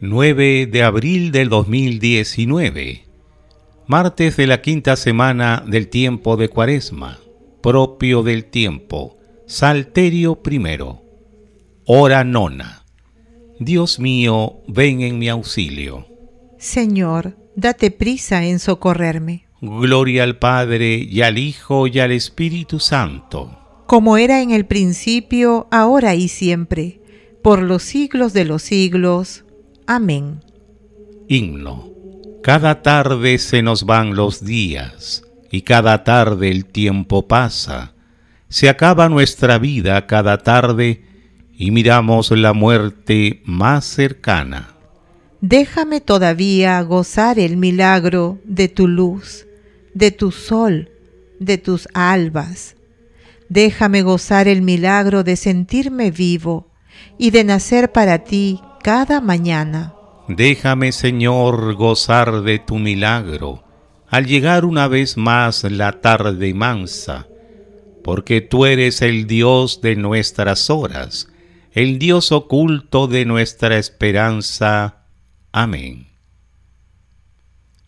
9 de abril del 2019, martes de la quinta semana del tiempo de Cuaresma, propio del tiempo, Salterio primero, hora nona. Dios mío, ven en mi auxilio. Señor, date prisa en socorrerme. Gloria al Padre y al Hijo y al Espíritu Santo. Como era en el principio, ahora y siempre, por los siglos de los siglos. Amén. Himno. Cada tarde se nos van los días, y cada tarde el tiempo pasa. Se acaba nuestra vida cada tarde, y miramos la muerte más cercana. Déjame todavía gozar el milagro de tu luz, de tu sol, de tus albas. Déjame gozar el milagro de sentirme vivo y de nacer para ti Déjame, Señor, gozar de tu milagro, al llegar una vez más la tarde mansa, porque tú eres el Dios de nuestras horas, el Dios oculto de nuestra esperanza. Amén.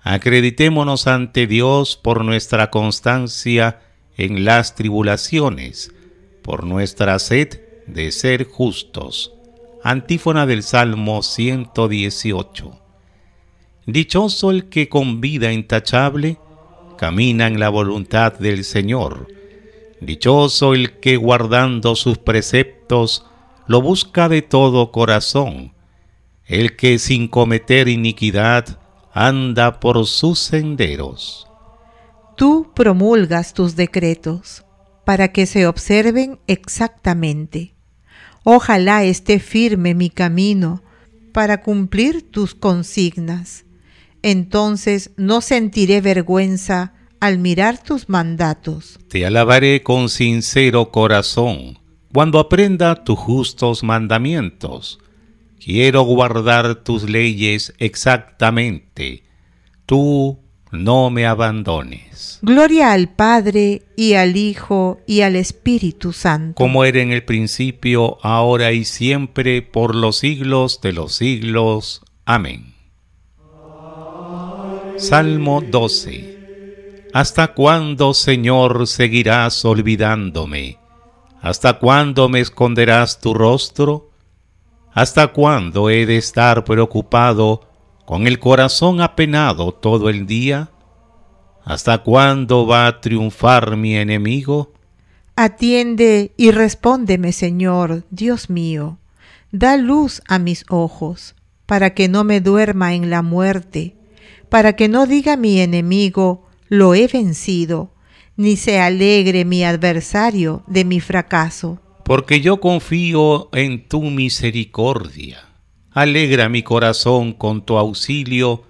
Acreditémonos ante Dios por nuestra constancia en las tribulaciones, por nuestra sed de ser justos Antífona del Salmo 118. Dichoso el que con vida intachable camina en la voluntad del Señor. Dichoso el que guardando sus preceptos lo busca de todo corazón. El que sin cometer iniquidad anda por sus senderos. Tú promulgas tus decretos para que se observen exactamente Ojalá esté firme mi camino para cumplir tus consignas. Entonces no sentiré vergüenza al mirar tus mandatos. Te alabaré con sincero corazón cuando aprenda tus justos mandamientos. Quiero guardar tus leyes exactamente. Tú no me abandones. Gloria al Padre y al Hijo y al Espíritu Santo. Como era en el principio, ahora y siempre, por los siglos de los siglos. Amén. Salmo 12. ¿Hasta cuándo, Señor, seguirás olvidándome? ¿Hasta cuándo me esconderás tu rostro? ¿Hasta cuándo he de estar preocupado con el corazón apenado todo el día? ¿Hasta cuándo va a triunfar mi enemigo? Atiende y respóndeme, Señor, Dios mío. Da luz a mis ojos, para que no me duerma en la muerte, para que no diga mi enemigo, lo he vencido, ni se alegre mi adversario de mi fracaso. Porque yo confío en tu misericordia Alegra mi corazón con tu auxilio,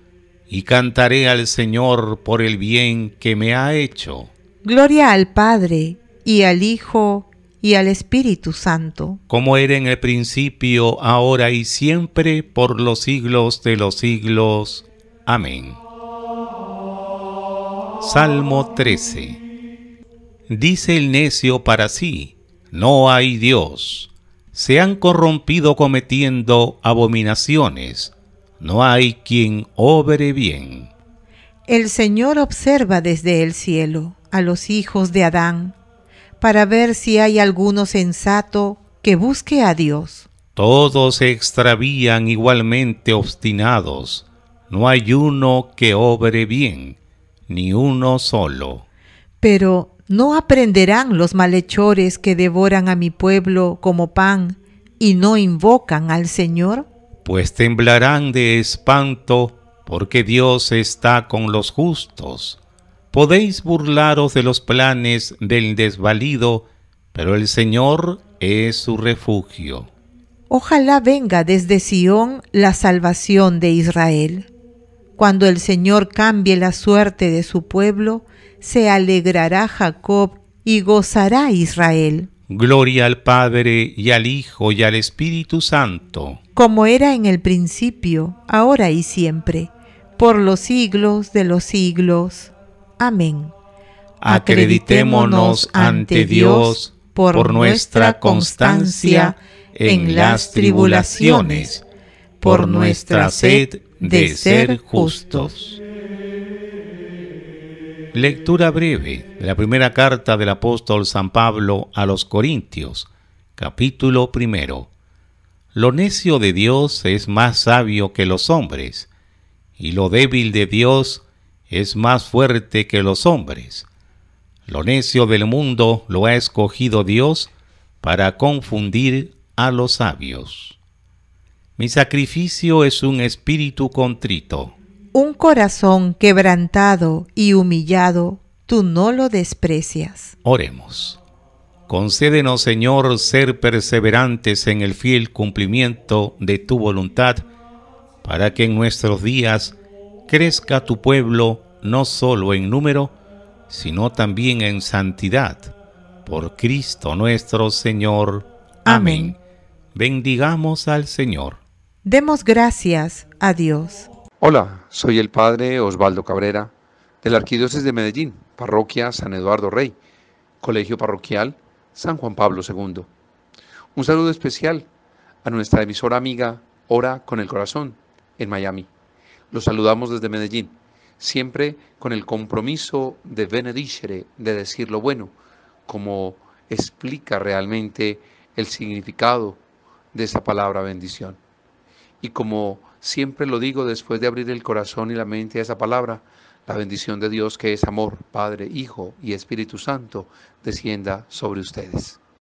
y cantaré al Señor por el bien que me ha hecho. Gloria al Padre, y al Hijo, y al Espíritu Santo. Como era en el principio, ahora y siempre, por los siglos de los siglos. Amén. Salmo 13. Dice el necio para sí, no hay Dios se han corrompido cometiendo abominaciones. No hay quien obre bien. El Señor observa desde el cielo a los hijos de Adán para ver si hay alguno sensato que busque a Dios. Todos se extravían igualmente obstinados. No hay uno que obre bien, ni uno solo. Pero ¿No aprenderán los malhechores que devoran a mi pueblo como pan y no invocan al Señor? Pues temblarán de espanto porque Dios está con los justos. Podéis burlaros de los planes del desvalido, pero el Señor es su refugio. Ojalá venga desde Sión la salvación de Israel. Cuando el Señor cambie la suerte de su pueblo, se alegrará Jacob y gozará Israel. Gloria al Padre y al Hijo y al Espíritu Santo. Como era en el principio, ahora y siempre, por los siglos de los siglos. Amén. Acreditémonos ante Dios por nuestra constancia en las tribulaciones, por nuestra sed de ser justos. Lectura breve de la primera carta del apóstol San Pablo a los Corintios, capítulo primero. Lo necio de Dios es más sabio que los hombres, y lo débil de Dios es más fuerte que los hombres. Lo necio del mundo lo ha escogido Dios para confundir a los sabios. Mi sacrificio es un espíritu contrito. Un corazón quebrantado y humillado, tú no lo desprecias. Oremos. Concédenos, Señor, ser perseverantes en el fiel cumplimiento de tu voluntad, para que en nuestros días crezca tu pueblo no solo en número, sino también en santidad. Por Cristo nuestro Señor. Amén. Bendigamos al Señor. Demos gracias a Dios. Hola, soy el Padre Osvaldo Cabrera, de la Arquidiócesis de Medellín, Parroquia San Eduardo Rey, Colegio Parroquial San Juan Pablo II. Un saludo especial a nuestra emisora amiga Ora con el Corazón, en Miami. Los saludamos desde Medellín, siempre con el compromiso de benedicere, de decir lo bueno, como explica realmente el significado de esa palabra bendición. Y como siempre lo digo después de abrir el corazón y la mente a esa palabra, la bendición de Dios que es amor, Padre, Hijo y Espíritu Santo, descienda sobre ustedes.